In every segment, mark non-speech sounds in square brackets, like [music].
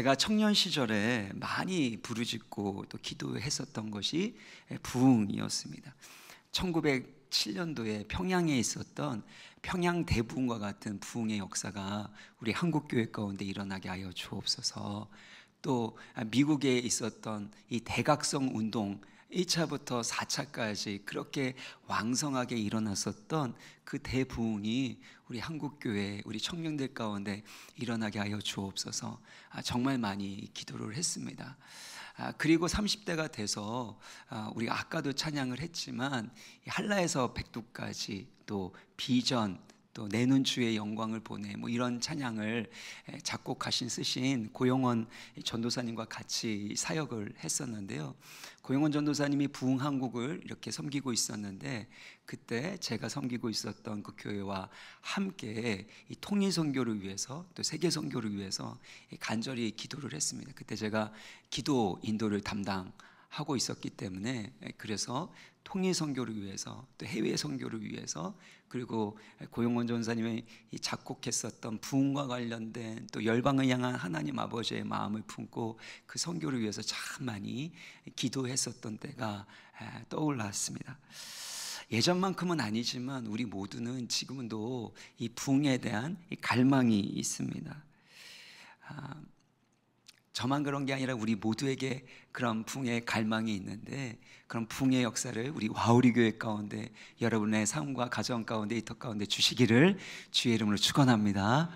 제가 청년 시절에 많이 부르짖고 또 기도했었던 것이 부흥이었습니다. 1907년도에 평양에 있었던 평양 대부흥과 같은 부흥의 역사가 우리 한국 교회 가운데 일어나게 하여 주옵소서. 또 미국에 있었던 이 대각성 운동 1차부터 4차까지 그렇게 왕성하게 일어났었던 그 대부흥이 우리 한국교회, 우리 청년들 가운데 일어나게 하여 주옵소서 아, 정말 많이 기도를 했습니다. 아, 그리고 30대가 돼서 아, 우리 아까도 찬양을 했지만 한라에서 백두까지 또 비전 또 내는 주의 영광을 보내 뭐 이런 찬양을 작곡하신 쓰신 고영원 전도사님과 같이 사역을 했었는데요. 고영원 전도사님이 부흥한국을 이렇게 섬기고 있었는데 그때 제가 섬기고 있었던 그 교회와 함께 이 통일 선교를 위해서 또 세계 선교를 위해서 간절히 기도를 했습니다. 그때 제가 기도 인도를 담당 하고 있었기 때문에 그래서 통일 선교를 위해서 또 해외 선교를 위해서 그리고 고용원 전사님이 작곡했었던 부흥과 관련된 또 열방을 향한 하나님 아버지의 마음을 품고 그 선교를 위해서 참 많이 기도했었던 때가 떠올랐습니다. 예전만큼은 아니지만 우리 모두는 지금도 이 부흥에 대한 갈망이 있습니다. 아, 저만 그런 게 아니라 우리 모두에게 그런 붕의 갈망이 있는데 그런 붕의 역사를 우리 와우리 교회 가운데 여러분의 삶과 가정 가운데 이터 가운데 주시기를 주의 이름으로 축원합니다.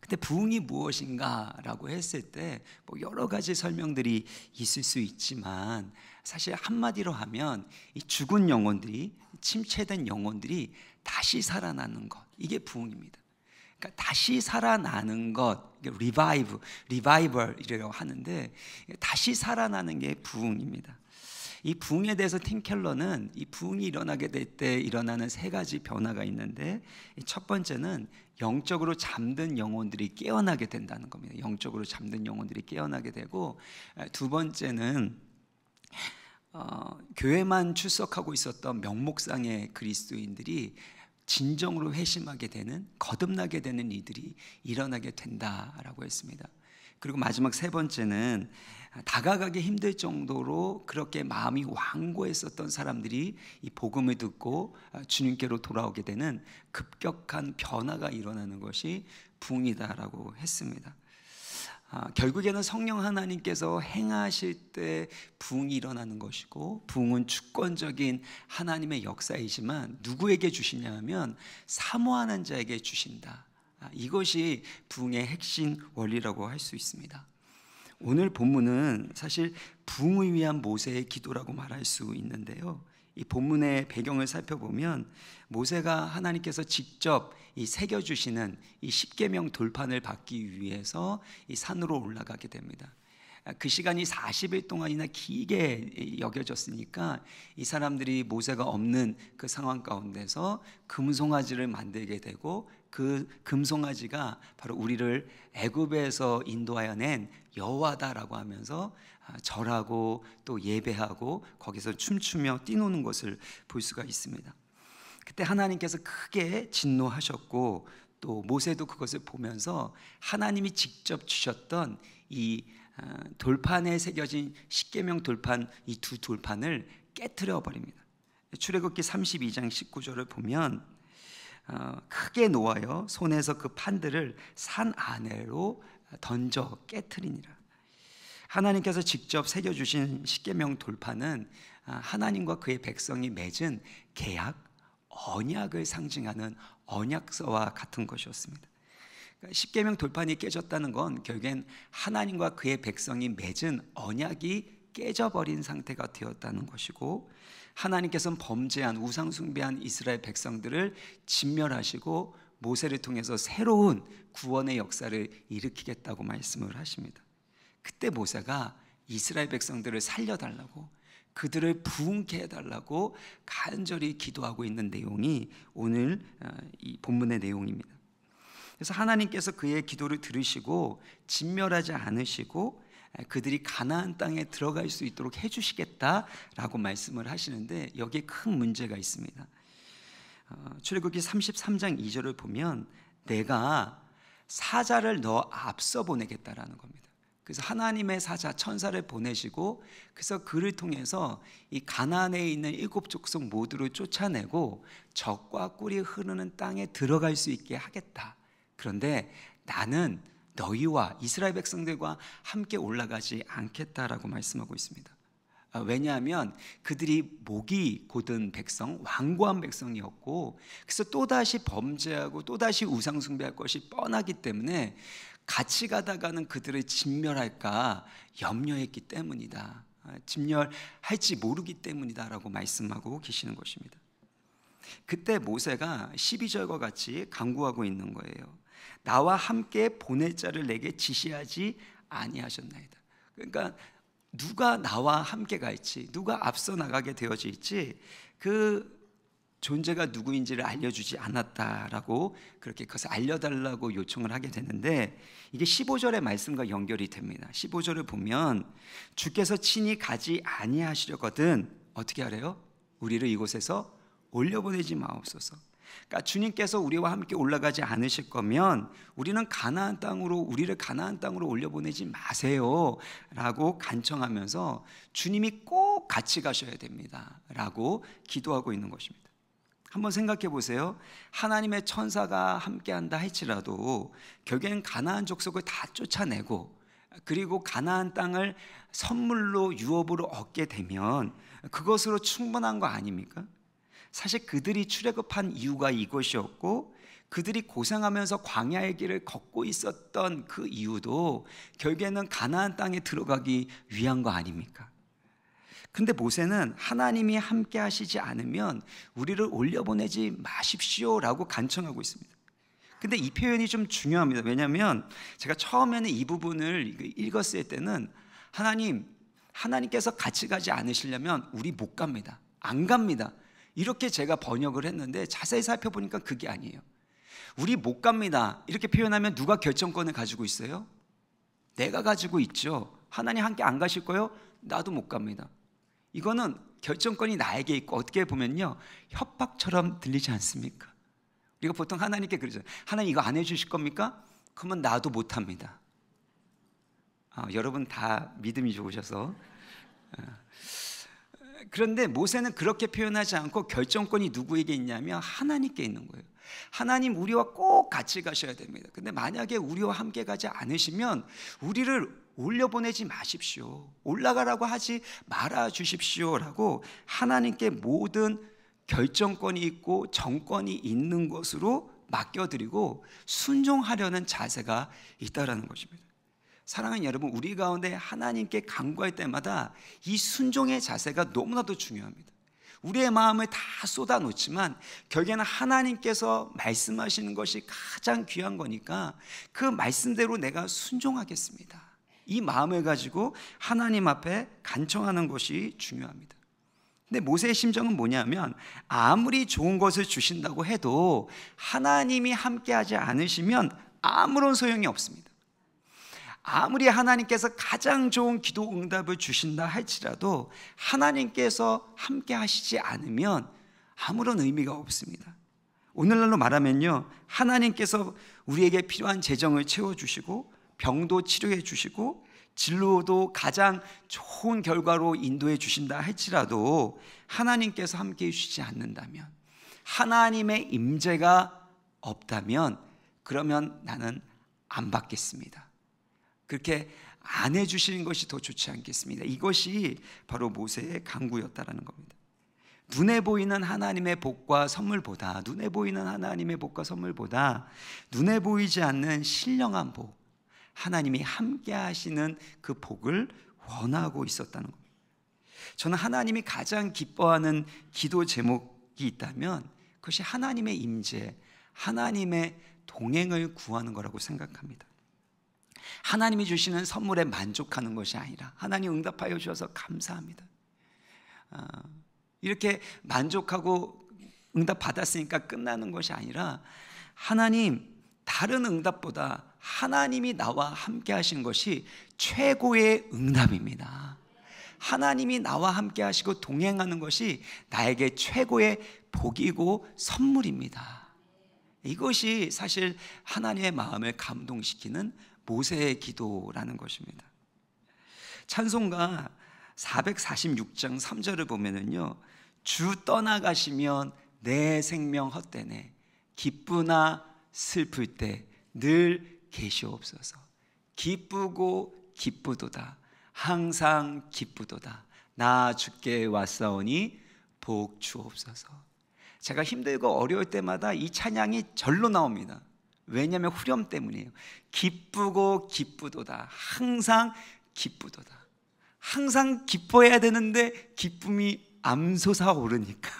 근데 부흥이 무엇인가라고 했을 때 뭐 여러 가지 설명들이 있을 수 있지만 사실 한마디로 하면 이 죽은 영혼들이 침체된 영혼들이 다시 살아나는 것 이게 부흥입니다. 그러니까 다시 살아나는 것, revive, 리바이벌이라고 하는데 다시 살아나는 게 부흥입니다. 이 부흥에 대해서 팀 켈러는 이 부흥이 일어나게 될 때 일어나는 세 가지 변화가 있는데 첫 번째는 영적으로 잠든 영혼들이 깨어나게 된다는 겁니다. 영적으로 잠든 영혼들이 깨어나게 되고 두 번째는 어, 교회만 출석하고 있었던 명목상의 그리스도인들이 진정으로 회심하게 되는 거듭나게 되는 이들이 일어나게 된다라고 했습니다. 그리고 마지막 세 번째는 다가가기 힘들 정도로 그렇게 마음이 완고했었던 사람들이 이 복음을 듣고 주님께로 돌아오게 되는 급격한 변화가 일어나는 것이 붕이다라고 했습니다. 아, 결국에는 성령 하나님께서 행하실 때 부흥이 일어나는 것이고 부흥은 주권적인 하나님의 역사이지만 누구에게 주시냐 하면 사모하는 자에게 주신다. 아, 이것이 부흥의 핵심 원리라고 할 수 있습니다. 오늘 본문은 사실 부흥을 위한 모세의 기도라고 말할 수 있는데요. 이 본문의 배경을 살펴보면 모세가 하나님께서 직접 이 새겨 주시는 이 십계명 돌판을 받기 위해서 이 산으로 올라가게 됩니다. 그 시간이 40일 동안이나 길게 여겨졌으니까 이 사람들이 모세가 없는 그 상황 가운데서 금송아지를 만들게 되고 그 금송아지가 바로 우리를 애굽에서 인도하여 낸 여호와다라고 하면서 아, 절하고 또 예배하고 거기서 춤추며 뛰노는 것을 볼 수가 있습니다. 그때 하나님께서 크게 진노하셨고 또 모세도 그것을 보면서 하나님이 직접 주셨던 이 아, 돌판에 새겨진 십계명 돌판 이 두 돌판을 깨뜨려 버립니다. 출애굽기 32장 19절을 보면 어, 크게 놓아요 손에서 그 판들을 산 아래로 던져 깨뜨리니라. 하나님께서 직접 새겨 주신 십계명 돌파는 아, 하나님과 그의 백성이 맺은 계약 언약을 상징하는 언약서와 같은 것이었습니다. 그러니까 십계명 돌판이 깨졌다는 건 결국엔 하나님과 그의 백성이 맺은 언약이 깨져버린 상태가 되었다는 것이고 하나님께서는 범죄한 우상 숭배한 이스라엘 백성들을 진멸하시고 모세를 통해서 새로운 구원의 역사를 일으키겠다고 말씀을 하십니다. 그때 모세가 이스라엘 백성들을 살려달라고 그들을 부흥케 해달라고 간절히 기도하고 있는 내용이 오늘 어, 이 본문의 내용입니다. 그래서 하나님께서 그의 기도를 들으시고 진멸하지 않으시고 그들이 가나안 땅에 들어갈 수 있도록 해주시겠다라고 말씀을 하시는데 여기에 큰 문제가 있습니다. 어, 출애굽기 33장 2절을 보면 내가 사자를 너 앞서 보내겠다라는 겁니다. 그래서 하나님의 사자 천사를 보내시고 그래서 그를 통해서 이 가나안에 있는 일곱 족속 모두를 쫓아내고 적과 꿀이 흐르는 땅에 들어갈 수 있게 하겠다. 그런데 나는 너희와 이스라엘 백성들과 함께 올라가지 않겠다라고 말씀하고 있습니다. 아, 왜냐하면 그들이 목이 고든 백성, 완고한 백성이었고, 그래서 또다시 범죄하고 또다시 우상숭배할 것이 뻔하기 때문에 같이 가다가는 그들을 진멸할까 염려했기 때문이다. 아, 진멸할지 모르기 때문이다라고 말씀하고 계시는 것입니다. 그때 모세가 12절과 같이 강구하고 있는 거예요. 나와 함께 보낼 자를 내게 지시하지 아니하셨나이다. 그러니까 누가 나와 함께 갈지, 누가 앞서 나가게 되어져 있지, 그 존재가 누구인지를 알려주지 않았다라고 그렇게 그것을 알려달라고 요청을 하게 되는데 이게 15절의 말씀과 연결이 됩니다. 15절을 보면 주께서 친히 가지 아니하시려거든 어떻게 하래요? 우리를 이곳에서 올려보내지 마옵소서. 그러니까 주님께서 우리와 함께 올라가지 않으실 거면 우리는 가나안 땅으로 우리를 가나안 땅으로 올려보내지 마세요라고 간청하면서 주님이 꼭 같이 가셔야 됩니다라고 기도하고 있는 것입니다. 한번 생각해 보세요. 하나님의 천사가 함께한다 할지라도 결국엔 가나안 족속을 다 쫓아내고 그리고 가나안 땅을 선물로 유업으로 얻게 되면 그것으로 충분한 거 아닙니까? 사실 그들이 출애굽한 이유가 이것이었고 그들이 고생하면서 광야의 길을 걷고 있었던 그 이유도 결국에는 가나안 땅에 들어가기 위한 거 아닙니까? 근데 모세는 하나님이 함께 하시지 않으면 우리를 올려보내지 마십시오라고 간청하고 있습니다. 근데 이 표현이 좀 중요합니다. 왜냐하면 제가 처음에는 이 부분을 읽었을 때는 하나님, 하나님께서 같이 가지 않으시려면 우리 못 갑니다. 안 갑니다. 이렇게 제가 번역을 했는데 자세히 살펴보니까 그게 아니에요. 우리 못 갑니다. 이렇게 표현하면 누가 결정권을 가지고 있어요? 내가 가지고 있죠. 하나님 함께 안 가실 거요? 나도 못 갑니다. 이거는 결정권이 나에게 있고 어떻게 보면요 협박처럼 들리지 않습니까? 우리가 보통 하나님께 그러죠. 하나님 이거 안 해주실 겁니까? 그러면 나도 못합니다. 아, 여러분 다 믿음이 좋으셔서 아, 그런데 모세는 그렇게 표현하지 않고 결정권이 누구에게 있냐면 하나님께 있는 거예요. 하나님 우리와 꼭 같이 가셔야 됩니다. 근데 만약에 우리와 함께 가지 않으시면 우리를 올려보내지 마십시오. 올라가라고 하지 말아 주십시오라고 하나님께 모든 결정권이 있고 정권이 있는 것으로 맡겨드리고 순종하려는 자세가 있다라는 것입니다. 사랑하는 여러분, 우리 가운데 하나님께 간구할 때마다 이 순종의 자세가 너무나도 중요합니다. 우리의 마음을 다 쏟아 놓지만 결국에는 하나님께서 말씀하시는 것이 가장 귀한 거니까 그 말씀대로 내가 순종하겠습니다. 이 마음을 가지고 하나님 앞에 간청하는 것이 중요합니다. 근데 모세의 심정은 뭐냐면 아무리 좋은 것을 주신다고 해도 하나님이 함께하지 않으시면 아무런 소용이 없습니다. 아무리 하나님께서 가장 좋은 기도 응답을 주신다 할지라도 하나님께서 함께 하시지 않으면 아무런 의미가 없습니다. 오늘날로 말하면요. 하나님께서 우리에게 필요한 재정을 채워주시고 병도 치료해 주시고 진로도 가장 좋은 결과로 인도해 주신다 할지라도 하나님께서 함께 해 주시지 않는다면 하나님의 임재가 없다면 그러면 나는 안 받겠습니다. 그렇게 안 해 주시는 것이 더 좋지 않겠습니다. 이것이 바로 모세의 강구였다라는 겁니다. 눈에 보이는 하나님의 복과 선물보다 눈에 보이는 하나님의 복과 선물보다 눈에 보이지 않는 신령한 복, 하나님이 함께 하시는 그 복을 원하고 있었다는 겁니다. 저는 하나님이 가장 기뻐하는 기도 제목이 있다면 그것이 하나님의 임재, 하나님의 동행을 구하는 거라고 생각합니다. 하나님이 주시는 선물에 만족하는 것이 아니라 하나님 응답하여 주셔서 감사합니다. 아, 이렇게 만족하고 응답 받았으니까 끝나는 것이 아니라 하나님 다른 응답보다 하나님이 나와 함께 하신 것이 최고의 응답입니다. 하나님이 나와 함께 하시고 동행하는 것이 나에게 최고의 복이고 선물입니다. 이것이 사실 하나님의 마음을 감동시키는 모세의 기도라는 것입니다. 찬송가 446장 3절을 보면은요. 주 떠나가시면 내 생명 헛되네. 기쁘나 슬플 때 늘 계시옵소서. 기쁘고 기쁘도다. 항상 기쁘도다. 나 주께 왔사오니 복 주옵소서. 제가 힘들고 어려울 때마다 이 찬양이 절로 나옵니다. 왜냐하면 후렴 때문이에요. 기쁘고 기쁘도다. 항상 기쁘도다. 항상 기뻐해야 되는데 기쁨이 암솟아 오르니까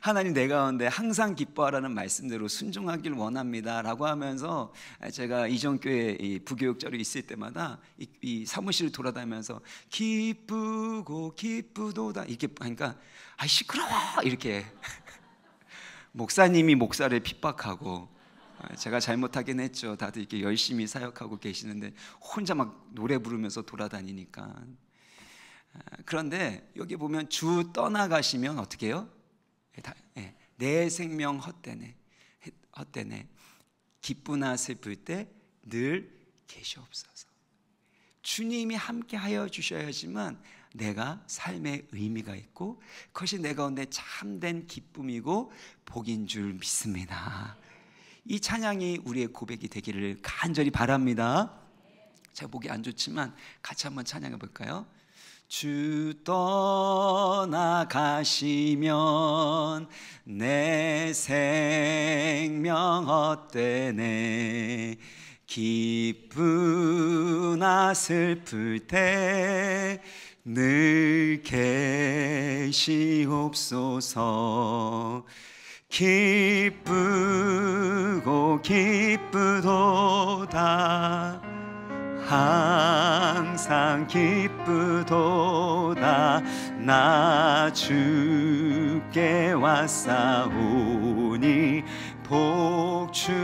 하나님 내 가운데 항상 기뻐하라는 말씀대로 순종하길 원합니다라고 하면서 제가 이전 교회 부교육자로 있을 때마다 이, 이 사무실을 돌아다니면서 기쁘고 기쁘도다 이렇게 하니까 아 시끄러워 이렇게 [laughs] 목사님이 목사를 핍박하고 제가 잘못하긴 했죠. 다들 이렇게 열심히 사역하고 계시는데 혼자 막 노래 부르면서 돌아다니니까. 그런데 여기 보면 주 떠나가시면 어떻게 해요? 예, 내 생명 헛되네. 헛되네. 기쁘나 슬플 때 늘 계시옵소서. 주님이 함께 하여 주셔야지만 내가 삶의 의미가 있고 그것이 내 가운데 참된 기쁨이고 복인 줄 믿습니다. 이 찬양이 우리의 고백이 되기를 간절히 바랍니다. 제가 보기 안 좋지만 같이 한번 찬양해 볼까요? 주 떠나가시면 내 생명 헛되네. 기쁘나 슬플 때 늘 계시옵소서. 기쁘고 기쁘도다 항상 기쁘도다. 나 주께 왔사오니 복 주옵소.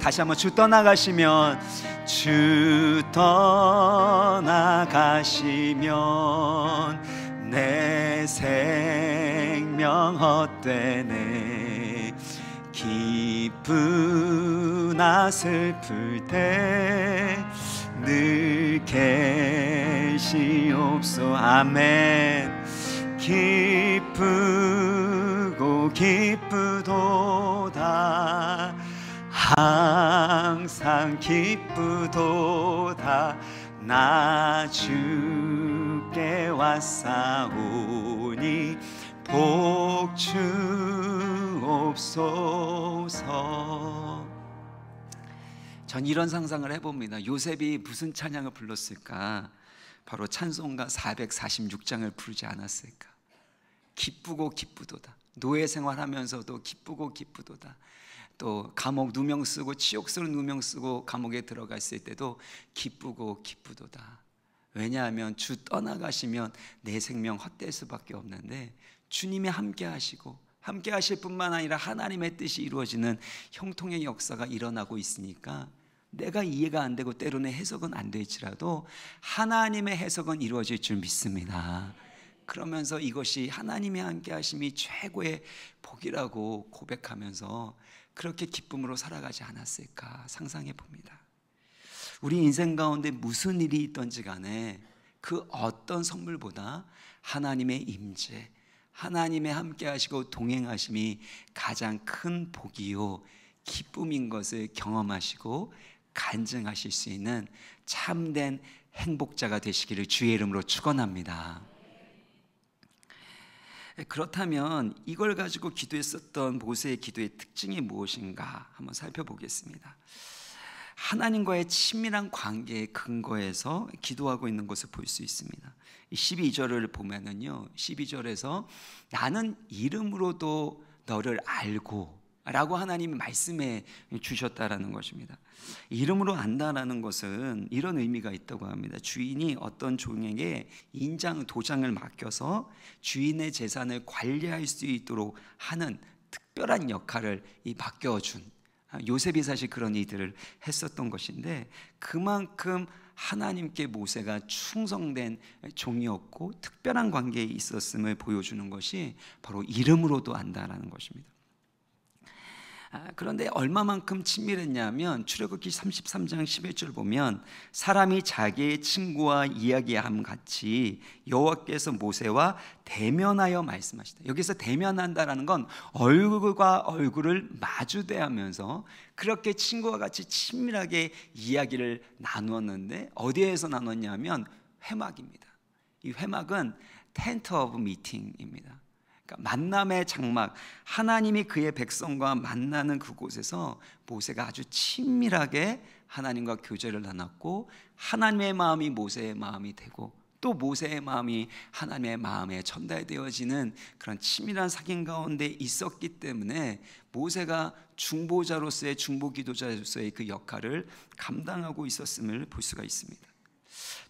다시 한번 주 떠나가시면 주 떠나가시면 내 생명 헛되네 기쁘나 슬플 때 늘 계시옵소. 아멘. 기쁘고 기쁘도다. 항상 기쁘도다. 나 주께 왔사오니 복주 옵소서. 전 이런 상상을 해봅니다. 요셉이 무슨 찬양을 불렀을까? 바로 찬송가 446장을 부르지 않았을까? 기쁘고 기쁘도다. 노예 생활하면서도 기쁘고 기쁘도다. 또 감옥 누명 쓰고 치욕스러운 누명 쓰고 감옥에 들어갔을 때도 기쁘고 기쁘도다. 왜냐하면 주 떠나가시면 내 생명 헛될 수밖에 없는데 주님이 함께 하시고 함께 하실 뿐만 아니라 하나님의 뜻이 이루어지는 형통의 역사가 일어나고 있으니까 내가 이해가 안 되고 때로는 해석은 안 될지라도 하나님의 해석은 이루어질 줄 믿습니다. 그러면서 이것이 하나님의 함께 하심이 최고의 복이라고 고백하면서 그렇게 기쁨으로 살아가지 않았을까 상상해 봅니다. 우리 인생 가운데 무슨 일이 있던지 간에 그 어떤 선물보다 하나님의 임재, 하나님의 함께 하시고 동행하심이 가장 큰 복이요 기쁨인 것을 경험하시고 간증하실 수 있는 참된 행복자가 되시기를 주의 이름으로 축원합니다. 예, 그렇다면 이걸 가지고 기도했었던 모세의 기도의 특징이 무엇인가 한번 살펴보겠습니다. 하나님과의 친밀한 관계의 근거에서 기도하고 있는 것을 볼 수 있습니다. 12절을 보면은요. 12절에서 나는 이름으로도 너를 알고 라고 하나님이 말씀해 주셨다라는 것입니다. 이름으로 안다라는 것은 이런 의미가 있다고 합니다. 주인이 어떤 종에게 인장 도장을 맡겨서 주인의 재산을 관리할 수 있도록 하는 특별한 역할을 맡겨준 요셉이 사실 그런 일들을 했었던 것인데 그만큼 하나님께 모세가 충성된 종이었고 특별한 관계에 있었음을 보여주는 것이 바로 이름으로도 안다라는 것입니다. 아, 그런데 얼마만큼 친밀했냐면 출애굽기 33장 11절 보면 사람이 자기의 친구와 이야기함 같이 여호와께서 모세와 대면하여 말씀하시다. 여기서 대면한다라는 건 얼굴과 얼굴을 마주대하면서 그렇게 친구와 같이 친밀하게 이야기를 나누었는데 어디에서 나눴냐면 회막입니다. 이 회막은 tent of meeting입니다. 그러니까 만남의 장막, 하나님이 그의 백성과 만나는 그곳에서 모세가 아주 친밀하게 하나님과 교제를 나눴고 하나님의 마음이 모세의 마음이 되고 또 모세의 마음이 하나님의 마음에 전달되어지는 그런 친밀한 사귐 가운데 있었기 때문에 모세가 중보자로서의 중보 기도자로서의 그 역할을 감당하고 있었음을 볼 수가 있습니다.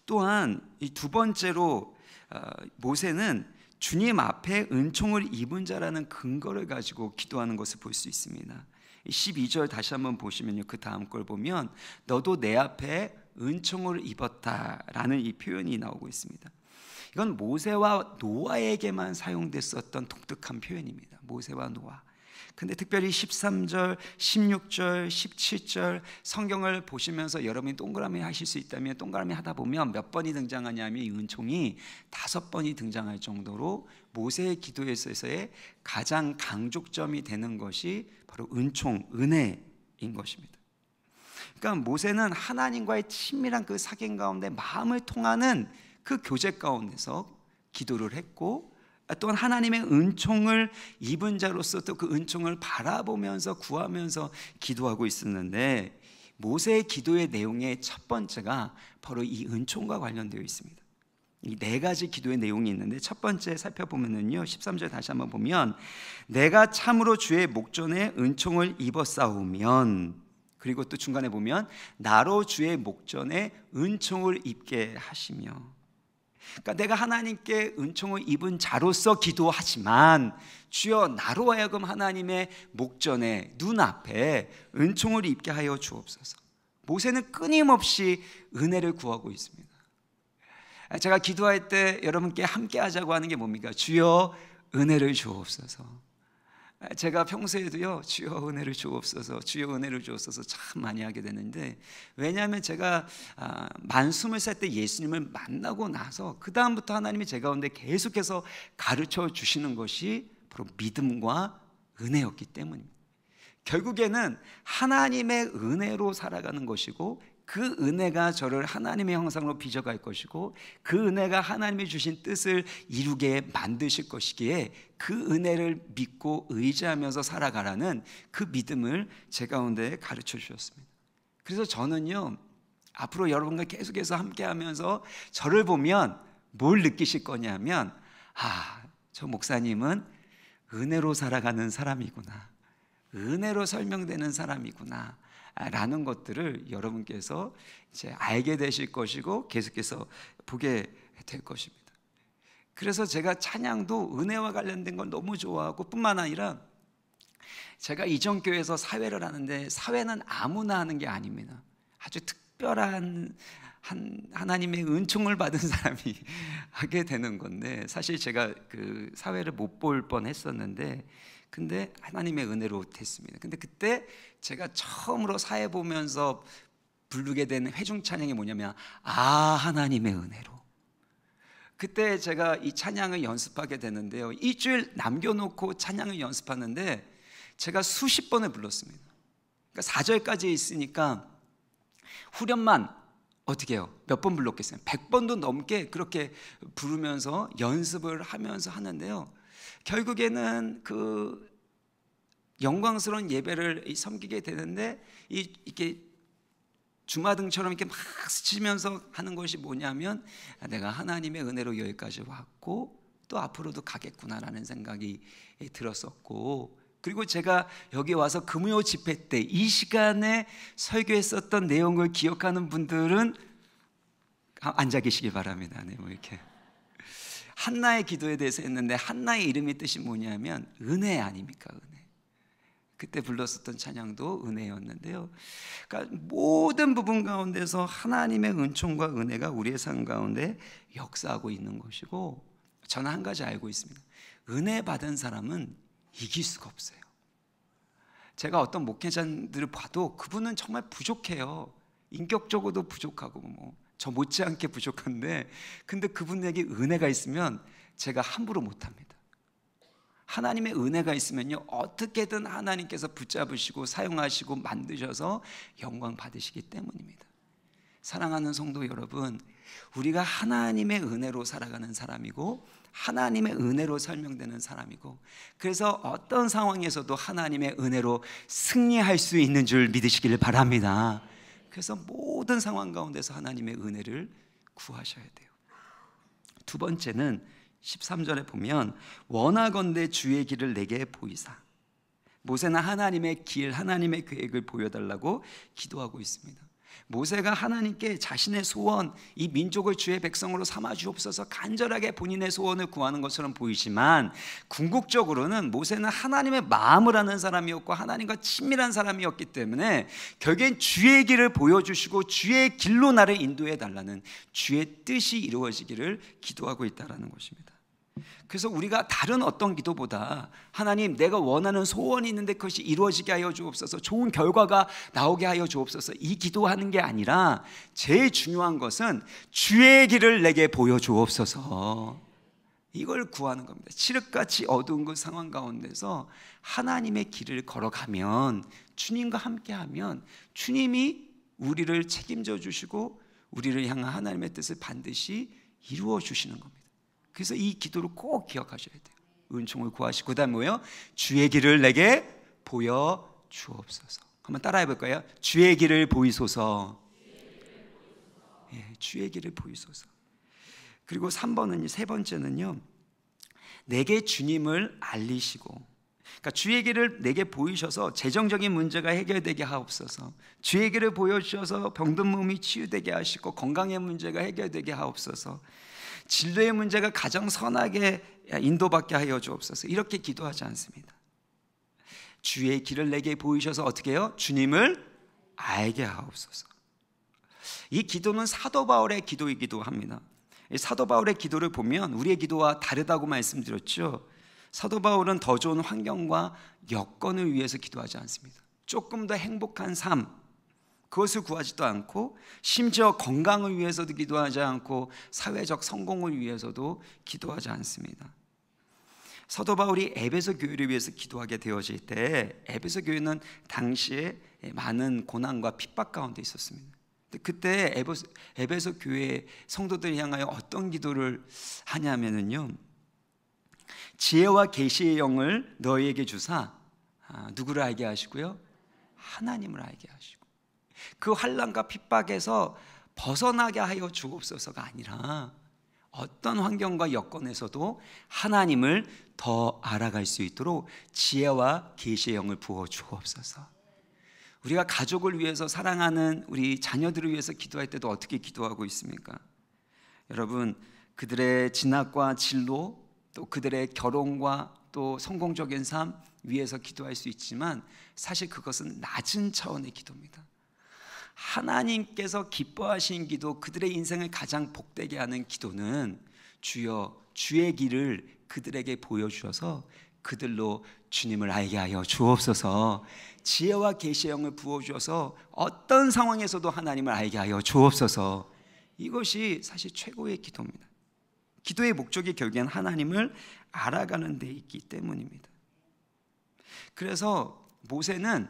또한 이 두 번째로 어, 모세는 주님 앞에 은총을 입은 자라는 근거를 가지고 기도하는 것을 볼 수 있습니다. 12절 다시 한번 보시면요. 그 다음 걸 보면 너도 내 앞에 은총을 입었다라는 이 표현이 나오고 있습니다. 이건 모세와 노아에게만 사용됐었던 독특한 표현입니다. 모세와 노아. 근데 특별히 13절, 16절, 17절 성경을 보시면서 여러분이 동그라미 하실 수 있다면 동그라미 하다 보면 몇 번이 등장하냐면 이 은총이 다섯 번이 등장할 정도로 모세의 기도에 있어서의 가장 강조점이 되는 것이 바로 은총, 은혜인 것입니다. 그러니까 모세는 하나님과의 친밀한 그 사귐 가운데 마음을 통하는 그 교제 가운데서 기도를 했고 또한 하나님의 은총을 입은 자로서 또 그 은총을 바라보면서 구하면서 기도하고 있었는데 모세의 기도의 내용의 첫 번째가 바로 이 은총과 관련되어 있습니다. 이 네 가지 기도의 내용이 있는데 첫 번째 살펴보면은요 13절 다시 한번 보면 내가 참으로 주의 목전에 은총을 입었사오면 그리고 또 중간에 보면 나로 주의 목전에 은총을 입게 하시며 그러니까 내가 하나님께 은총을 입은 자로서 기도하지만 주여 나로 하여금 하나님의 목전에 눈앞에 은총을 입게 하여 주옵소서. 모세는 끊임없이 은혜를 구하고 있습니다. 제가 기도할 때 여러분께 함께 하자고 하는 게 뭡니까? 주여 은혜를 주옵소서. 제가 평소에도요 주여 은혜를 주옵소서 주여 은혜를 주옵소서 참 많이 하게 되는데 왜냐하면 제가 아, 만 스물 살 때 예수님을 만나고 나서 그 다음부터 하나님이 제 가운데 계속해서 가르쳐 주시는 것이 바로 믿음과 은혜였기 때문입니다. 결국에는 하나님의 은혜로 살아가는 것이고 그 은혜가 저를 하나님의 형상으로 빚어갈 것이고 그 은혜가 하나님이 주신 뜻을 이루게 만드실 것이기에 그 은혜를 믿고 의지하면서 살아가라는 그 믿음을 제 가운데 가르쳐 주셨습니다. 그래서 저는요, 앞으로 여러분과 계속해서 함께 하면서 저를 보면 뭘 느끼실 거냐면, 아, 저 목사님은 은혜로 살아가는 사람이구나. 은혜로 설명되는 사람이구나. 라는 것들을 여러분께서 이제 알게 되실 것이고 계속해서 보게 될 것입니다. 그래서 제가 찬양도 은혜와 관련된 걸 너무 좋아하고 뿐만 아니라 제가 이전 교회에서 사회를 하는데 사회는 아무나 하는 게 아닙니다. 아주 특별한 한 하나님의 은총을 받은 사람이 [laughs] 하게 되는 건데 사실 제가 그 사회를 못 볼 뻔했었는데 근데 하나님의 은혜로 됐습니다. 근데 그때 제가 처음으로 사회 보면서 부르게 된 회중 찬양이 뭐냐면 아 하나님의 은혜로. 그때 제가 이 찬양을 연습하게 되는데요. 일주일 남겨놓고 찬양을 연습하는데 제가 수십 번을 불렀습니다. 그러니까 4절까지 있으니까 후렴만 어떻게 해요? 몇 번 불렀겠어요? 100번도 넘게 그렇게 부르면서 연습을 하면서 하는데요. 결국에는 그 영광스러운 예배를 섬기게 되는데 이 이렇게 주마등처럼 이렇게 막 스치면서 하는 것이 뭐냐면 내가 하나님의 은혜로 여기까지 왔고 또 앞으로도 가겠구나라는 생각이 들었었고 그리고 제가 여기 와서 금요 집회 때 이 시간에 설교했었던 내용을 기억하는 분들은 앉아 계시기 바랍니다. 네, 뭐 이렇게 한나의 기도에 대해서 했는데 한나의 이름의 뜻이 뭐냐면 은혜 아닙니까? 은혜. 그때 불렀었던 찬양도 은혜였는데요. 그러니까 모든 부분 가운데서 하나님의 은총과 은혜가 우리의 삶 가운데 역사하고 있는 것이고 저는 한 가지 알고 있습니다. 은혜 받은 사람은 이길 수가 없어요. 제가 어떤 목회자들을 봐도 그분은 정말 부족해요. 인격적으로도 부족하고 뭐 저 못지않게 부족한데 근데 그분에게 은혜가 있으면 제가 함부로 못합니다. 하나님의 은혜가 있으면요 어떻게든 하나님께서 붙잡으시고 사용하시고 만드셔서 영광 받으시기 때문입니다. 사랑하는 성도 여러분, 우리가 하나님의 은혜로 살아가는 사람이고 하나님의 은혜로 설명되는 사람이고 그래서 어떤 상황에서도 하나님의 은혜로 승리할 수 있는 줄 믿으시기를 바랍니다. 그래서 모든 상황 가운데서 하나님의 은혜를 구하셔야 돼요. 두 번째는 13절에 보면 원하건대 주의 길을 내게 보이사 모세는 하나님의 길, 하나님의 계획을 보여달라고 기도하고 있습니다. 모세가 하나님께 자신의 소원, 이 민족을 주의 백성으로 삼아 주옵소서 간절하게 본인의 소원을 구하는 것처럼 보이지만 궁극적으로는 모세는 하나님의 마음을 아는 사람이었고 하나님과 친밀한 사람이었기 때문에 결국엔 주의 길을 보여주시고 주의 길로 나를 인도해 달라는 주의 뜻이 이루어지기를 기도하고 있다라는 것입니다. 그래서 우리가 다른 어떤 기도보다 하나님 내가 원하는 소원이 있는데 그것이 이루어지게 하여 주옵소서 좋은 결과가 나오게 하여 주옵소서 이 기도하는 게 아니라 제일 중요한 것은 주의 길을 내게 보여 주옵소서 이걸 구하는 겁니다. 칠흑같이 어두운 그 상황 가운데서 하나님의 길을 걸어가면 주님과 함께하면 주님이 우리를 책임져 주시고 우리를 향한 하나님의 뜻을 반드시 이루어 주시는 겁니다. 그래서 이 기도를 꼭 기억하셔야 돼요. 은총을 구하시고 그다음 뭐요? 주의 길을 내게 보여 주옵소서. 한번 따라해 볼까요? 주의 길을 보이소서. 예, 주의 길을 보이소서. 그리고 3번은 세 번째는요. 내게 주님을 알리시고 그러니까 주의 길을 내게 보이셔서 재정적인 문제가 해결되게 하옵소서. 주의 길을 보여주셔서 병든 몸이 치유되게 하시고 건강의 문제가 해결되게 하옵소서. 진로의 문제가 가장 선하게 인도받게 하여 주옵소서. 이렇게 기도하지 않습니다. 주의 길을 내게 보이셔서 어떻게 해요? 주님을 알게 하옵소서. 이 기도는 사도 바울의 기도이기도 합니다. 사도 바울의 기도를 보면 우리의 기도와 다르다고 말씀드렸죠. 사도 바울은 더 좋은 환경과 여건을 위해서 기도하지 않습니다. 조금 더 행복한 삶, 그것을 구하지도 않고 심지어 건강을 위해서도 기도하지 않고 사회적 성공을 위해서도 기도하지 않습니다. 사도 바울이 에베소 교회를 위해서 기도하게 되어질 때 에베소 교회는 당시에 많은 고난과 핍박 가운데 있었습니다. 그때 에베소, 에베소 교회 성도들 향하여 어떤 기도를 하냐면은요. 지혜와 계시의 영을 너희에게 주사 아, 누구를 알게 하시고요? 하나님을 알게 하시고 그 환란과 핍박에서 벗어나게 하여 주옵소서가 아니라 어떤 환경과 여건에서도 하나님을 더 알아갈 수 있도록 지혜와 계시의 영을 부어 주옵소서. 우리가 가족을 위해서 사랑하는 우리 자녀들을 위해서 기도할 때도 어떻게 기도하고 있습니까? 여러분, 그들의 진학과 진로, 또 그들의 결혼과 또 성공적인 삶 위해서 기도할 수 있지만 사실 그것은 낮은 차원의 기도입니다. 하나님께서 기뻐하신 기도, 그들의 인생을 가장 복되게 하는 기도는 주여 주의 길을 그들에게 보여주셔서 그들로 주님을 알게 하여 주옵소서. 지혜와 계시의 영을 부어 주셔서 어떤 상황에서도 하나님을 알게 하여 주옵소서. 이것이 사실 최고의 기도입니다. 기도의 목적이 결국엔 하나님을 알아가는 데 있기 때문입니다. 그래서 모세는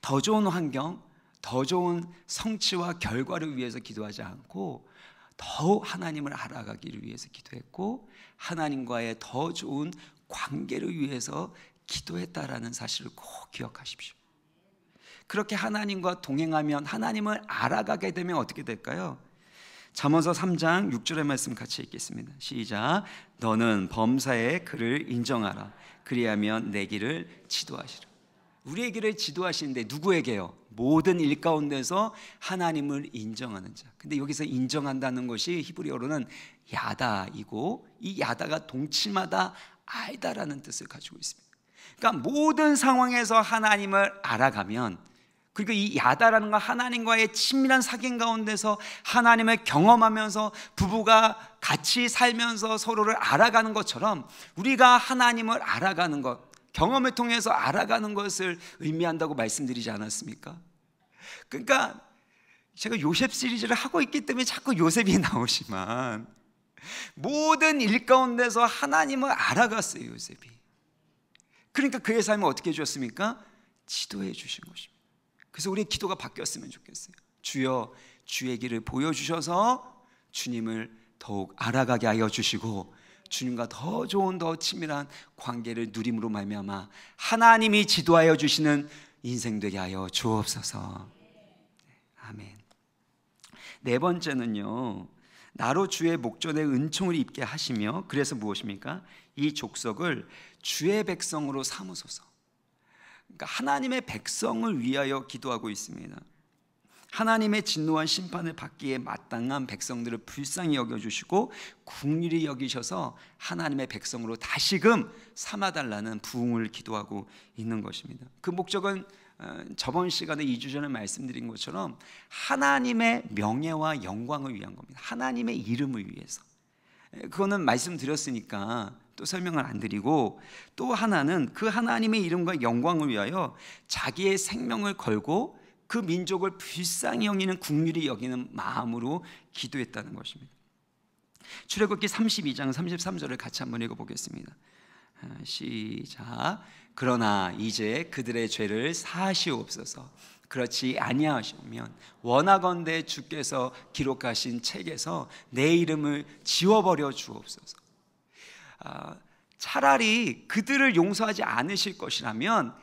더 좋은 환경, 더 좋은 성취와 결과를 위해서 기도하지 않고 더 하나님을 알아가기를 위해서 기도했고 하나님과의 더 좋은 관계를 위해서 기도했다라는 사실을 꼭 기억하십시오. 그렇게 하나님과 동행하면 하나님을 알아가게 되면 어떻게 될까요? 잠언서 3장 6절의 말씀 같이 읽겠습니다. 시작. 너는 범사의 그를 인정하라. 그리하면 내 길을 지도하시라. 우리의 길을 지도하시는데 누구에게요? 모든 일 가운데서 하나님을 인정하는 자. 근데 여기서 인정한다는 것이 히브리어로는 야다이고 이 야다가 동치마다 알다라는 뜻을 가지고 있습니다. 그러니까 모든 상황에서 하나님을 알아가면 그리고 이 야다라는 건 하나님과의 친밀한 사귐 가운데서 하나님을 경험하면서 부부가 같이 살면서 서로를 알아가는 것처럼 우리가 하나님을 알아가는 것 경험을 통해서 알아가는 것을 의미한다고 말씀드리지 않았습니까? 그러니까 제가 요셉 시리즈를 하고 있기 때문에 자꾸 요셉이 [laughs] 나오지만 모든 일 가운데서 하나님을 알아갔어요, 요셉이. 그러니까 그의 삶을 어떻게 해주셨습니까? 지도해 주신 것입니다. 그래서 우리의 기도가 바뀌었으면 좋겠어요. 주여 주의 길을 보여주셔서 주님을 더욱 알아가게 하여 주시고 주님과 더 좋은 더 친밀한 관계를 누림으로 말미암아 하나님이 지도하여 주시는 인생 되게 하여 주옵소서. 아멘. 네 번째는요. 나로 주의 목전에 은총을 입게 하시며 그래서 무엇입니까? 이 족속을 주의 백성으로 삼으소서. 그러니까 하나님의 백성을 위하여 기도하고 있습니다. 하나님의 진노한 심판을 받기에 마땅한 백성들을 불쌍히 여겨주시고 국률이 여기셔서 하나님의 백성으로 다시금 삼아달라는 부흥을 기도하고 있는 것입니다. 그 목적은 어, 저번 시간에 2주 전에 말씀드린 것처럼 하나님의 명예와 영광을 위한 겁니다. 하나님의 이름을 위해서. 그거는 말씀드렸으니까 또 설명을 안 드리고 또 하나는 그 하나님의 이름과 영광을 위하여 자기의 생명을 걸고 그 민족을 불쌍히 여기는 국률이 여기는 마음으로 기도했다는 것입니다. 출애굽기 32장 33절을 같이 한번 읽어 보겠습니다. 아, 시작. 그러나 이제 그들의 죄를 사시옵소서. 그렇지 아니하시면 원하건대 주께서 기록하신 책에서 내 이름을 지워버려 주옵소서. 아, 차라리 그들을 용서하지 않으실 것이라면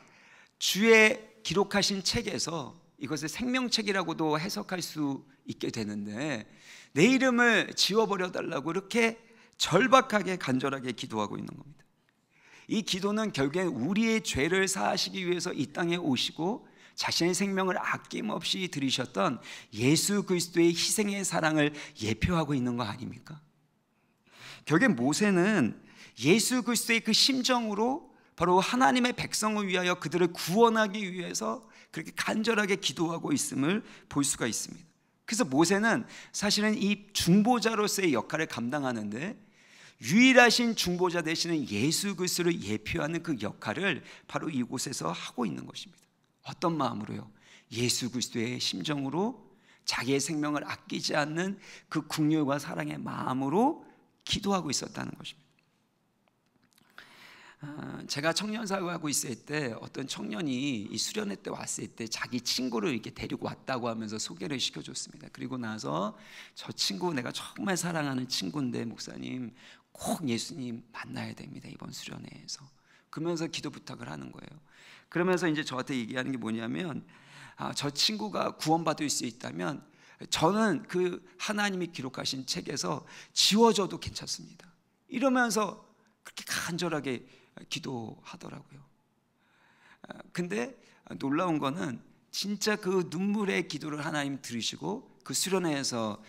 주의 기록하신 책에서 이것을 생명책이라고도 해석할 수 있게 되는데 내 이름을 지워버려 달라고 이렇게 절박하게 간절하게 기도하고 있는 겁니다. 이 기도는 결국엔 우리의 죄를 사하시기 위해서 이 땅에 오시고 자신의 생명을 아낌없이 들이셨던 예수 그리스도의 희생의 사랑을 예표하고 있는 거 아닙니까? 결국 모세는 예수 그리스도의 그 심정으로 바로 하나님의 백성을 위하여 그들을 구원하기 위해서 그렇게 간절하게 기도하고 있음을 볼 수가 있습니다. 그래서 모세는 사실은 이 중보자로서의 역할을 감당하는데 유일하신 중보자 되시는 예수 그리스도를 예표하는 그 역할을 바로 이곳에서 하고 있는 것입니다. 어떤 마음으로요? 예수 그리스도의 심정으로 자기의 생명을 아끼지 않는 그 국률과 사랑의 마음으로 기도하고 있었다는 것입니다. 아, 제가 청년 사역하고 있을 때 어떤 청년이 이 수련회 때 왔을 때 자기 친구를 이렇게 데리고 왔다고 하면서 소개를 시켜줬습니다. 그리고 나서 저 친구 내가 정말 사랑하는 친구인데 목사님 꼭 예수님 만나야 됩니다 이번 수련회에서 그러면서 기도 부탁을 하는 거예요. 그러면서 이제 저한테 얘기하는 게 뭐냐면 아, 저 친구가 구원받을 수 있다면 저는 그 하나님이 기록하신 책에서 지워져도 괜찮습니다. 이러면서 그렇게 간절하게 기도하더라고요. 아, 근데 놀라운 거는 진짜 그 눈물의 기도를 하나님 들으시고 그 수련회에서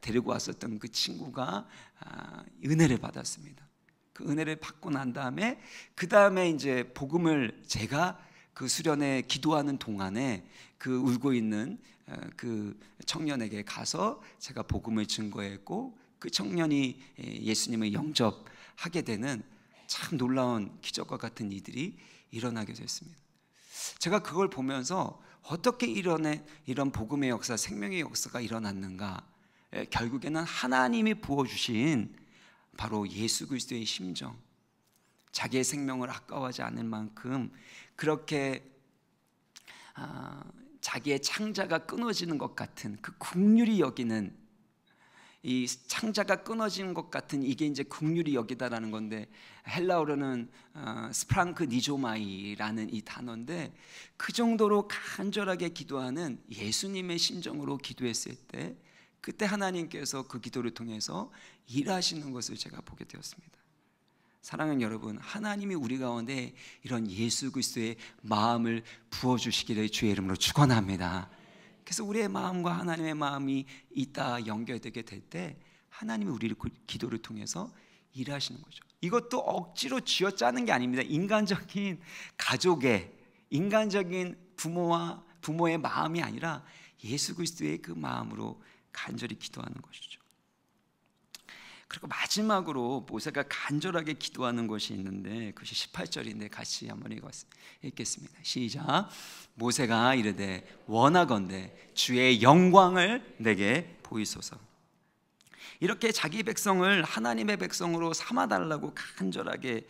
데리고 왔었던 그 친구가 아, 은혜를 받았습니다. 그 은혜를 받고 난 다음에 그 다음에 이제 복음을 제가 그 수련회 기도하는 동안에 그 울고 있는 어, 그 청년에게 가서 제가 복음을 증거했고 그 청년이 예수님을 영접하게 되는 참 놀라운 기적과 같은 이들이 일어나게 됐습니다. 제가 그걸 보면서 어떻게 이런 이런 복음의 역사, 생명의 역사가 일어났는가? 결국에는 하나님이 부어 주신 바로 예수 그리스도의 심정, 자기의 생명을 아까워하지 않을 만큼 그렇게 아, 자기의 창자가 끊어지는 것 같은 그 국률이 여기는 이 창자가 끊어진 것 같은 이게 이제 국률이 여기다라는 건데 헬라어로는 어, 스프랑크 니조마이라는 이 단어인데 그 정도로 간절하게 기도하는 예수님의 심정으로 기도했을 때 그때 하나님께서 그 기도를 통해서 일하시는 것을 제가 보게 되었습니다. 사랑하는 여러분, 하나님이 우리 가운데 이런 예수 그리스도의 마음을 부어 주시기를 주의 이름으로 축원합니다. 그래서 우리의 마음과 하나님의 마음이 있다 연결되게 될 때 하나님이 우리를 그 기도를 통해서 일하시는 거죠. 이것도 억지로 쥐어짜는 게 아닙니다. 인간적인 가족의 인간적인 부모와 부모의 마음이 아니라 예수 그리스도의 그 마음으로 간절히 기도하는 것이죠. 그리고 마지막으로 모세가 간절하게 기도하는 것이 있는데 그것이 18절인데 같이 한번 읽겠습니다. 시작. 모세가 이르되 원하건대 주의 영광을 내게 보이소서. 이렇게 자기 백성을 하나님의 백성으로 삼아 달라고 간절하게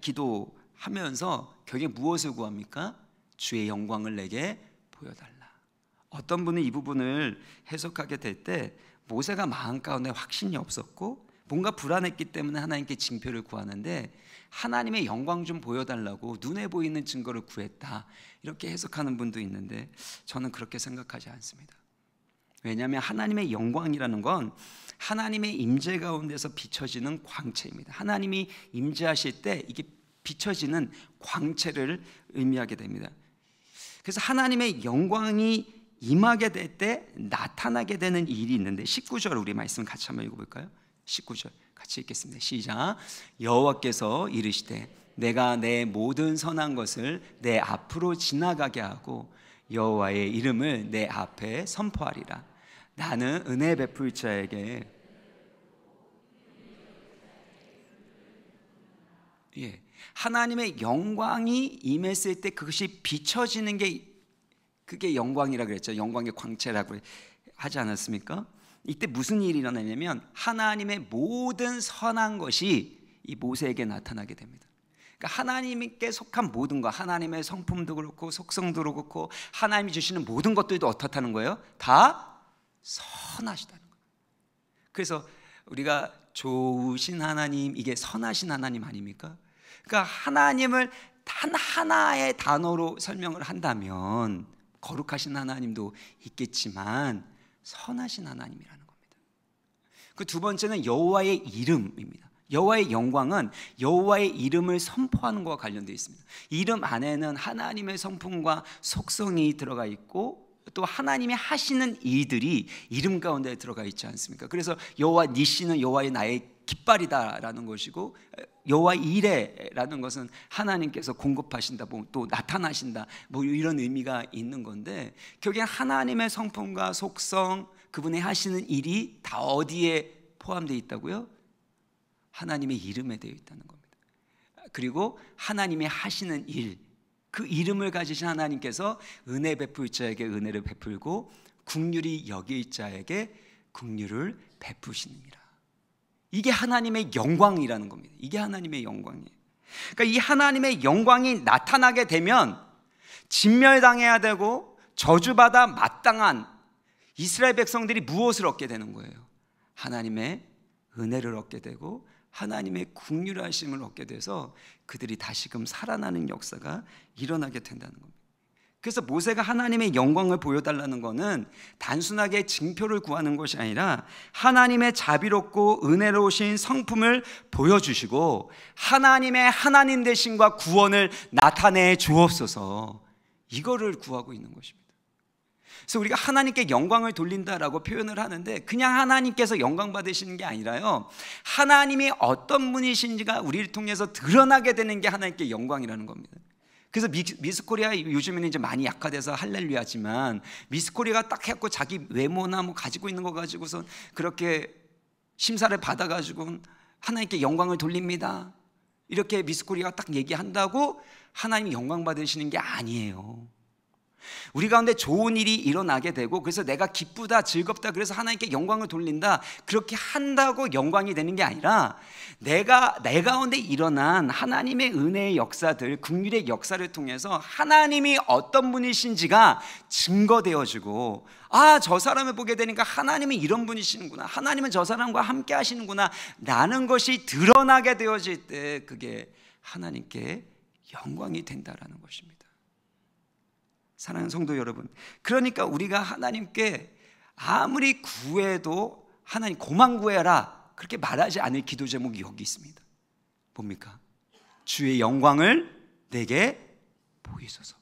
기도하면서 결국 무엇을 구합니까? 주의 영광을 내게 보여 달라. 어떤 분은 이 부분을 해석하게 될 때 모세가 마음 가운데 확신이 없었고 뭔가 불안했기 때문에 하나님께 징표를 구하는데 하나님의 영광 좀 보여달라고 눈에 보이는 증거를 구했다 이렇게 해석하는 분도 있는데 저는 그렇게 생각하지 않습니다. 왜냐하면 하나님의 영광이라는 건 하나님의 임재 가운데서 비춰지는 광채입니다. 하나님이 임재하실 때 이게 비춰지는 광채를 의미하게 됩니다. 그래서 하나님의 영광이 임하게 될 때 나타나게 되는 일이 있는데 19절 우리 말씀 같이 한번 읽어볼까요? 19절 같이 읽겠습니다. 시작. 여호와께서 이르시되 내가 내 모든 선한 것을 내 앞으로 지나가게 하고 여호와의 이름을 내 앞에 선포하리라. 나는 은혜 베풀 자에게 예. 하나님의 영광이 임했을 때 그것이 비춰지는 게 그게 영광이라 그랬죠. 영광의 광채라고 하지 않았습니까? 이때 무슨 일이 일어나냐면 하나님의 모든 선한 것이 이 모세에게 나타나게 됩니다. 그러니까 하나님께 속한 모든 것, 하나님의 성품도 그렇고 속성도 그렇고 하나님이 주시는 모든 것들도 어떻다는 거예요? 다 선하시다는 거예요. 그래서 우리가 좋으신 하나님, 이게 선하신 하나님 아닙니까? 그러니까 하나님을 단 하나의 단어로 설명을 한다면 거룩하신 하나님도 있겠지만 선하신 하나님이라는 겁니다. 그 두 번째는 여호와의 이름입니다. 여호와의 영광은 여호와의 이름을 선포하는 것과 관련되어 있습니다. 이름 안에는 하나님의 성품과 속성이 들어가 있고 또 하나님이 하시는 일들이 이름 가운데 들어가 있지 않습니까? 그래서 여호와 니시는 여호와의 나의 깃발이다라는 것이고 여호와 이레라는 것은 하나님께서 공급하신다, 뭐또 나타나신다, 뭐 이런 의미가 있는 건데 결국엔 하나님의 성품과 속성, 그분의 하시는 일이 다 어디에 포함되어 있다고요? 하나님의 이름에 되어 있다는 겁니다. 그리고 하나님의 하시는 일, 그 이름을 가지신 하나님께서 은혜 베풀 자에게 은혜를 베풀고 국률이 여길 자에게 국률을 베푸시느니라. 이게 하나님의 영광이라는 겁니다. 이게 하나님의 영광이에요. 그러니까 이 하나님의 영광이 나타나게 되면 진멸당해야 되고 저주받아 마땅한 이스라엘 백성들이 무엇을 얻게 되는 거예요? 하나님의 은혜를 얻게 되고 하나님의 국률하심을 얻게 돼서 그들이 다시금 살아나는 역사가 일어나게 된다는 겁니다. 그래서 모세가 하나님의 영광을 보여달라는 것은 단순하게 징표를 구하는 것이 아니라 하나님의 자비롭고 은혜로우신 성품을 보여주시고 하나님의 하나님 되신과 구원을 나타내 주옵소서 이거를 구하고 있는 것입니다. 그래서 우리가 하나님께 영광을 돌린다라고 표현을 하는데 그냥 하나님께서 영광 받으시는 게 아니라요. 하나님이 어떤 분이신지가 우리를 통해서 드러나게 되는 게 하나님께 영광이라는 겁니다. 그래서 미스 코리아 요즘에는 이제 많이 약화돼서 할렐루야지만 미스 코리아가 딱 해갖고 자기 외모나 뭐 가지고 있는 거 가지고서 그렇게 심사를 받아가지고 하나님께 영광을 돌립니다. 이렇게 미스 코리아가 딱 얘기한다고 하나님이 영광 받으시는 게 아니에요. 우리 가운데 좋은 일이 일어나게 되고 그래서 내가 기쁘다 즐겁다 그래서 하나님께 영광을 돌린다 그렇게 한다고 영광이 되는 게 아니라 내가 내 가운데 일어난 하나님의 은혜의 역사들 국률의 역사를 통해서 하나님이 어떤 분이신지가 증거되어지고 아 저 사람을 보게 되니까 하나님이 이런 분이시는구나 하나님은 저 사람과 함께 하시는구나 라는 것이 드러나게 되어질 때 그게 하나님께 영광이 된다라는 것입니다. 사랑하는 성도 여러분. 그러니까 우리가 하나님께 아무리 구해도 하나님 고만 구해라 그렇게 말하지 않을 기도 제목이 여기 있습니다. 뭡니까? 주의 영광을 내게 보이소서.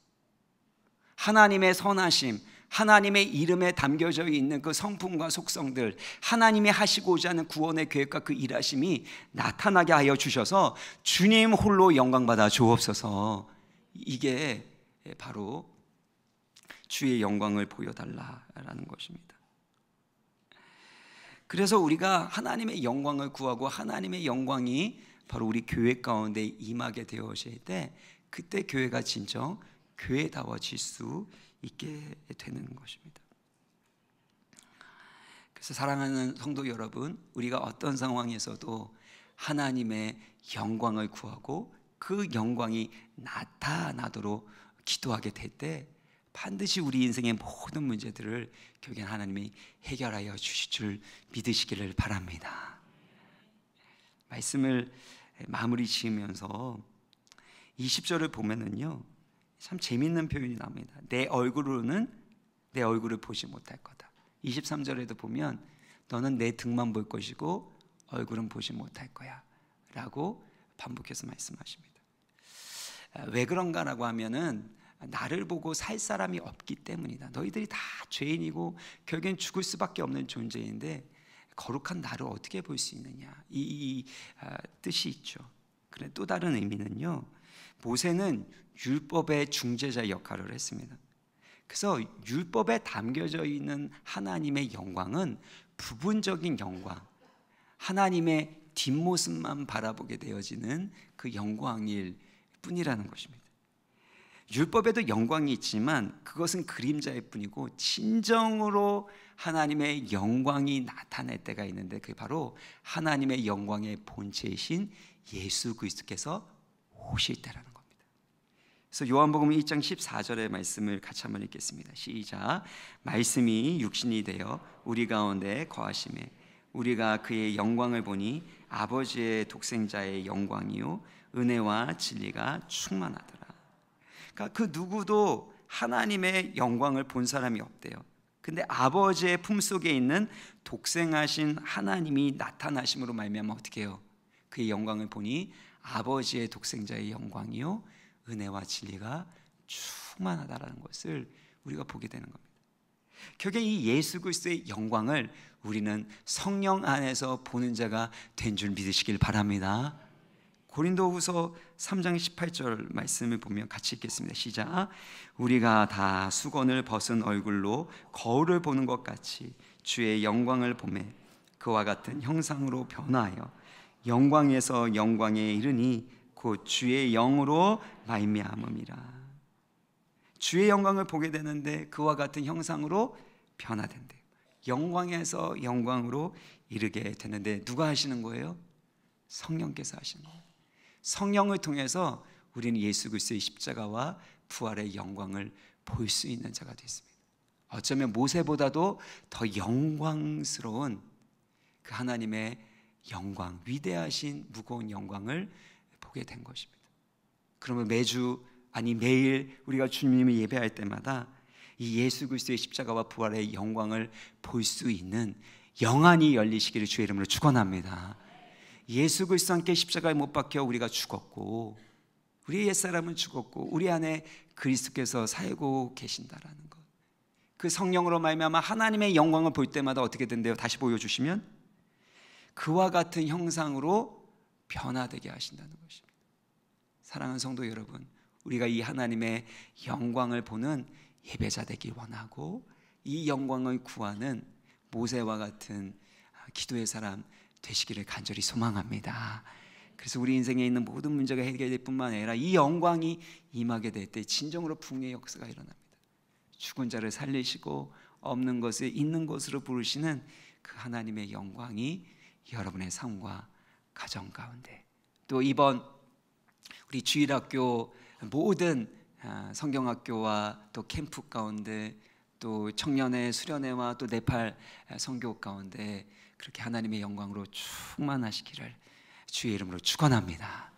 하나님의 선하심, 하나님의 이름에 담겨져 있는 그 성품과 속성들, 하나님이 하시고자 하는 구원의 계획과 그 일하심이 나타나게 하여 주셔서 주님 홀로 영광받아 주옵소서. 이게 바로 주의 영광을 보여달라라는 것입니다. 그래서 우리가 하나님의 영광을 구하고 하나님의 영광이 바로 우리 교회 가운데 임하게 되어질 때 그때 교회가 진정 교회다워질 수 있게 되는 것입니다. 그래서 사랑하는 성도 여러분, 우리가 어떤 상황에서도 하나님의 영광을 구하고 그 영광이 나타나도록 기도하게 될 때 반드시 우리 인생의 모든 문제들을 결국 하나님이 해결하여 주실 줄 믿으시기를 바랍니다. 말씀을 마무리 지으면서 20절을 보면은요. 참 재밌는 표현이 나옵니다. 내 얼굴로는 내 얼굴을 보지 못할 거다. 23절에도 보면 너는 내 등만 볼 것이고 얼굴은 보지 못할 거야. 라고 반복해서 말씀하십니다. 아, 왜 그런가라고 하면은 나를 보고 살 사람이 없기 때문이다. 너희들이 다 죄인이고 결국엔 죽을 수밖에 없는 존재인데 거룩한 나를 어떻게 볼 수 있느냐 이, 이 아, 뜻이 있죠. 그래 또 다른 의미는요. 모세는 율법의 중재자 역할을 했습니다. 그래서 율법에 담겨져 있는 하나님의 영광은 부분적인 영광, 하나님의 뒷모습만 바라보게 되어지는 그 영광일 뿐이라는 것입니다. 율법에도 영광이 있지만 그것은 그림자일 뿐이고 진정으로 하나님의 영광이 나타날 때가 있는데 그게 바로 하나님의 영광의 본체이신 예수 그리스도께서 오실 때라는 겁니다. 그래서 요한복음 1장 14절의 말씀을 같이 한번 읽겠습니다. 시작. 말씀이 육신이 되어 우리 가운데 거하심에 우리가 그의 영광을 보니 아버지의 독생자의 영광이요 은혜와 진리가 충만하더라. 그러니까 그 누구도 하나님의 영광을 본 사람이 없대요. 근데 아버지의 품 속에 있는 독생하신 하나님이 나타나심으로 말미암아 어떻게 해요? 그의 영광을 보니 아버지의 독생자의 영광이요 은혜와 진리가 충만하다라는 것을 우리가 보게 되는 겁니다. 결국 이 예수 그리스도의 영광을 우리는 성령 안에서 보는 자가 된 줄 믿으시길 바랍니다. 고린도후서 3장 18절 말씀을 보면 같이 읽겠습니다. 시작. 우리가 다 수건을 벗은 얼굴로 거울을 보는 것 같이 주의 영광을 보매 그와 같은 형상으로 변하여 영광에서 영광에 이르니 곧 주의 영으로 말미암음이라. 주의 영광을 보게 되는데 그와 같은 형상으로 변화된대. 영광에서 영광으로 이르게 되는데 누가 하시는 거예요? 성령께서 하시는 거예요. 성령을 통해서 우리는 예수 그리스도의 십자가와 부활의 영광을 볼 수 있는 자가 됐습니다. 어쩌면 모세보다도 더 영광스러운 그 하나님의 영광, 위대하신 무거운 영광을 보게 된 것입니다. 그러면 매주 아니 매일 우리가 주님을 예배할 때마다 이 예수 그리스도의 십자가와 부활의 영광을 볼 수 있는 영안이 열리시기를 주의 이름으로 축원합니다. 예수 그리스도 함께 십자가에 못 박혀 우리가 죽었고 우리의 옛사람은 죽었고 우리 안에 그리스도께서 살고 계신다라는 것. 그 성령으로 말미암아 하나님의 영광을 볼 때마다 어떻게 된대요? 다시 보여 주시면 그와 같은 형상으로 변화되게 하신다는 것입니다. 사랑하는 성도 여러분, 우리가 이 하나님의 영광을 보는 예배자 되길 원하고 이 영광을 구하는 모세와 같은 기도의 사람 되시기를 간절히 소망합니다. 그래서 우리 인생에 있는 모든 문제가 해결될 뿐만 아니라 이 영광이 임하게 될 때 진정으로 풍의 역사가 일어납니다. 죽은 자를 살리시고 없는 것을 있는 것으로 부르시는 그 하나님의 영광이 여러분의 삶과 가정 가운데 또 이번 우리 주일학교 모든 아, 성경학교와 또 캠프 가운데 또 청년의 수련회와 또 네팔 성교 가운데 그렇게 하나님의 영광으로 충만하시기를 주의 이름으로 축원합니다.